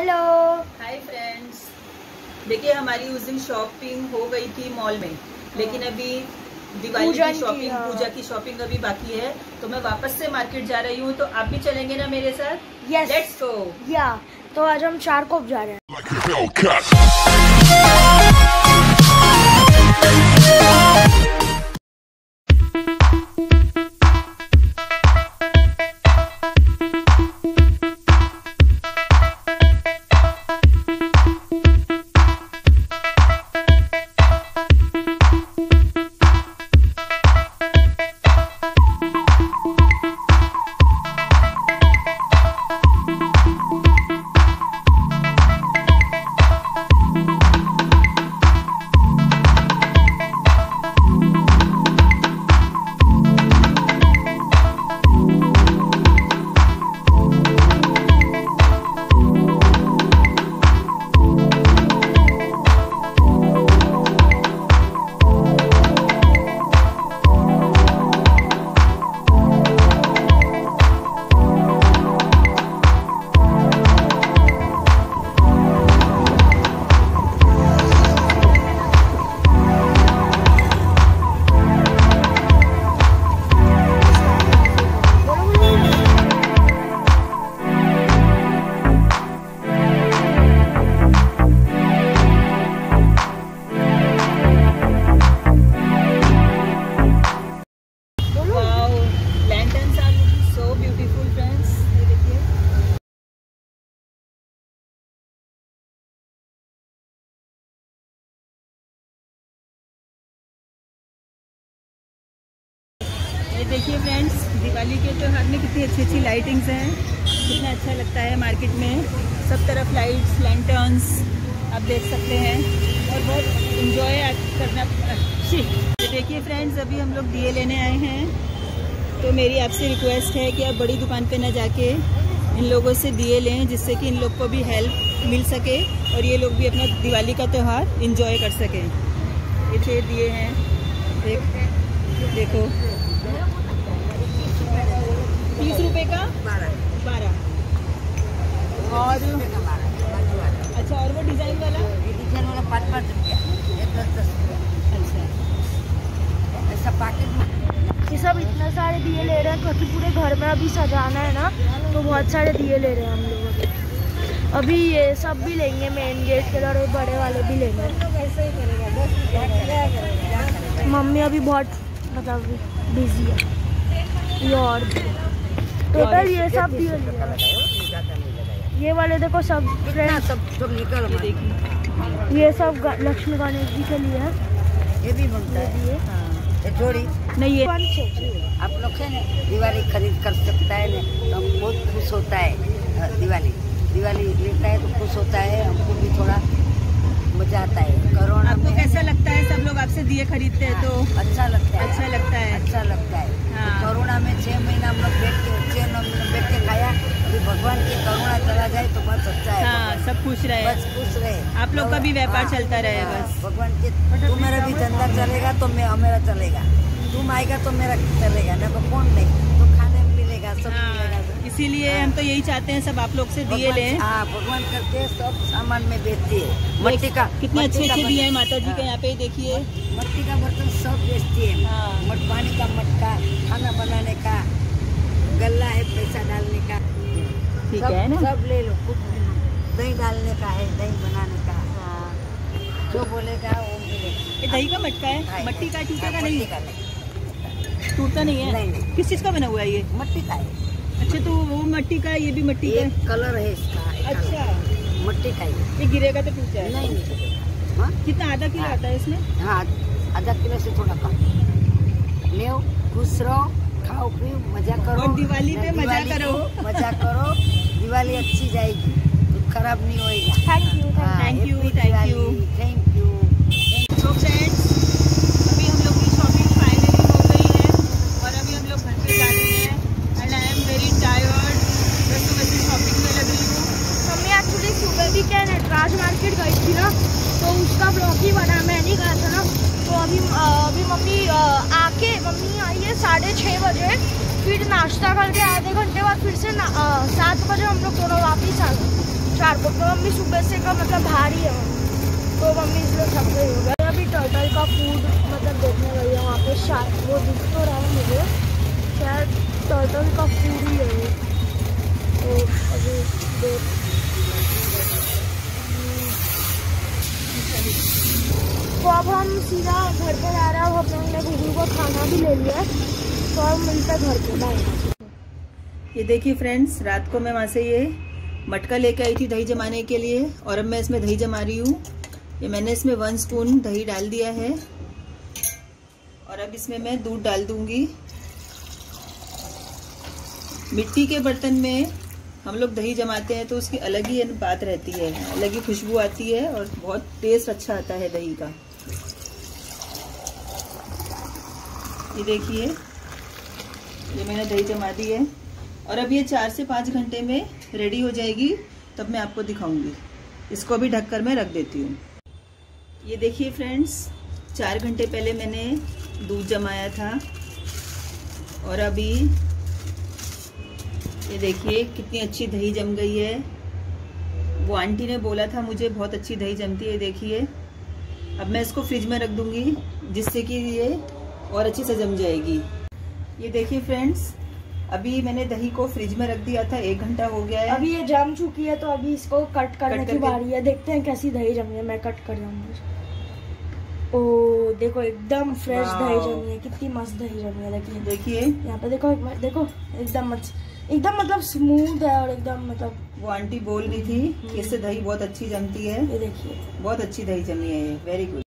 Hello hi friends देखिए हमारी उस दिन शॉपिंग हो गई थी मॉल में लेकिन अभी दिवाली की की, शॉपिंग हाँ। पूजा की शॉपिंग अभी बाकी है तो मैं वापस से मार्केट जा रही हूँ तो आप भी चलेंगे ना मेरे साथ? यस लेट्स गो या तो आज हम चार कोप जा रहे हैं। देखिए फ्रेंड्स दिवाली के त्योहार में कितनी अच्छी अच्छी लाइटिंग्स हैं। कितना अच्छा लगता है मार्केट में। सब तरफ़ लाइट्स लैंटर्न्स आप देख सकते हैं। और बहुत इंजॉय करना छी, ये देखिए फ्रेंड्स अभी हम लोग दिए लेने आए हैं। तो मेरी आपसे रिक्वेस्ट है कि आप बड़ी दुकान पर ना जाके इन लोगों से दिए लें जिससे कि इन लोग को भी हेल्प मिल सके और ये लोग भी अपना दिवाली का त्यौहार इंजॉय कर सकें। छः दिए हैं। देख देखो। तीस रुपए का? बारह। और अच्छा और वो डिज़ाइन वाला? डिज़ाइन वाला अच्छा। ये सब इतने सारे दिए ले रहे हैं क्योंकि पूरे घर में अभी सजाना है ना तो बहुत सारे दिए ले रहे हैं हम लोग अभी। अभी ये सब भी लेंगे मेन गेट के और बड़े वाले भी लेंगे मम्मी अभी बहुत मतलब बिज़ी है। ये और टोटल ये सब दिए ये वाले देखो सब फ्रेंड्स सब निकल ये सब लक्ष्मी गणेश जी के लिए है। ये भी बनता है। ये हाँ नहीं ये आप लोग है ना दिवाली खरीद कर सकता है ना तो हम बहुत खुश होता है। दिवाली। दिवाली लेता है तो खुश होता है हमको भी थोड़ा मज़ा आता है। कोरोना आपको कैसा लगता है? सब लोग आपसे दिए खरीदते हैं तो हाँ, अच्छा लगता है। अच्छा लगता है। अच्छा लगता है। हाँ। तो कोरोना में छह महीना हम लोग बैठ के छह महीना बैठ के खाया अभी भगवान की करुणा चला जाए तो बस अच्छा है हाँ सब खुश रहे बस खुश रहे आप लोग का भी व्यापार हाँ, चलता रहे बस। भगवान के तू मेरा भी धंधा चलेगा तो मैं मेरा चलेगा तुम आएगा तो मेरा चलेगा ना तो कौन नहीं तो खाने मिलेगा सब मिलेगा हाँ इसीलिए हम तो यही चाहते हैं सब आप लोग से दिए लें हाँ भगवान करके सब सामान में बेचती है मट्टी का कितने अच्छे अच्छे दिए हैं माता जी के यहाँ पे देखिए मट्टी का बर्तन सब बेचती है। मट पानी का मटका खाना बनाने का गल्ला है पैसा डालने का ठीक है ना? सब ले लो कुछ दही डालने का है दही बनाने का जो बोलेगा वो मिलेगा ये दही का मटका है? हाँ, मट्टी का टूटा हाँ, का नहीं? टूटता नहीं है? नहीं। किस चीज़ का बना हुआ है ये? मट्टी का है। अच्छा तो वो मट्टी का ये भी मट्टी का कलर है इसका अच्छा। मट्टी का ही ये गिरेगा तो टूट जाएगा नहीं नहीं हाँ? कितना आधा किलो हाँ। आता है इसमें? हाँ आधा किलो से थोड़ा कम। ले खुश रहो खाओ पियो मज़ा करो। और दिवाली पे मज़ा दिवाली करो। मज़ा करो। दिवाली अच्छी जाएगी कुछ खराब नहीं होएगा। Thank you. थैंक यू तो फ्रेंड्स अभी हम लोग की शॉपिंग फाइनली हो गई है और अभी हम लोग घर पे जा रहे हैं। And I am very tired मैं सुबह से शॉपिंग में लगी हूँ। मम्मी एक्चुअली सुबह भी क्या नटराज मार्केट गई थी ना तो उसका ब्लॉग ही बना मैं नहीं गया था ना। तो अभी अभी मम्मी आके, मम्मी आई है साढ़े छः बजे, फिर नाश्ता करके आधे घंटे बाद फिर से सात बजे हम लोग दोनों वापिस आ गए। चार को तो मम्मी सुबह से का मतलब भारी है तो मम्मी इसलिए थक गई हो गई। अभी टर्टल का फ़ूड मतलब देखने गई है वहाँ पे, शायद वो दिख तो रहा है मुझे। शायद टर्टल का फ़ूड ही है वो। तो अभी देख तो अब हम सीधा घर पर जा रहे हैं अब हम लोग ने गुगू को खाना भी ले लिया तो अब मिलते घर पे बाय ये देखिए फ्रेंड्स रात को मैं वहाँ से ये मटका लेके आई थी दही जमाने के लिए और अब मैं इसमें दही जमा रही हूँ। ये मैंने इसमें वन स्पून दही डाल दिया है और अब इसमें मैं दूध डाल दूँगी। मिट्टी के बर्तन में हम लोग दही जमाते हैं तो उसकी अलग ही बात रहती है, अलग ही खुशबू आती है और बहुत टेस्ट अच्छा आता है दही का। ये देखिए। ये मैंने दही जमा दी है। और अब ये चार से पाँच घंटे में रेडी हो जाएगी, तब मैं आपको दिखाऊँगी। इसको भी ढककर मैं रख देती हूँ। ये देखिए फ्रेंड्स चार घंटे पहले मैंने दूध जमाया था। और अभी ये देखिए, कितनी अच्छी दही जम गई है। वो आंटी ने बोला था मुझे, बहुत अच्छी दही जमती है, देखिए। अब मैं इसको फ्रिज में रख दूँगी, जिससे कि ये और अच्छी से जम जाएगी। ये देखिए फ्रेंड्स अभी मैंने दही को फ्रिज में रख दिया था एक घंटा हो गया है। अभी ये जम चुकी है तो अभी इसको कट करने कट की बारी है। देखते हैं कैसी दही जमी है मैं कट कर जाऊँगी इसको। ओ देखो एकदम फ्रेश दही जमी है कितनी मस्त दही जमी है देखिए। देखिए। यहाँ पे देखो एक बार देखो एकदम एकदम मतलब स्मूथ है और एकदम मतलब वो आंटी बोल रही थी कि इससे दही बहुत अच्छी जमती है। ये देखिए। बहुत अच्छी दही जमी है ये वेरी गुड